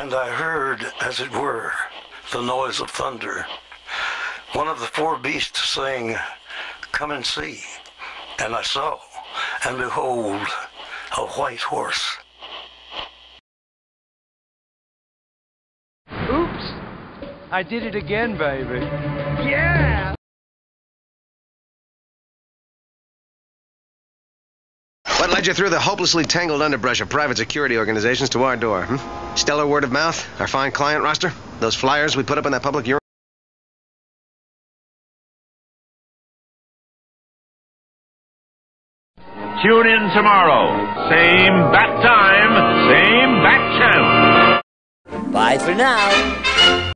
and I heard, as it were, the noise of thunder. One of the four beasts saying, Come and see. And I saw, and behold, a white horse. Oops! I did it again, baby. Yeah! What led you through the hopelessly tangled underbrush of private security organizations to our door? Hmm? Stellar word of mouth? Our fine client roster? Those flyers we put up in that public urinal? Tune in tomorrow. Same bat time, same bat channel. Bye for now.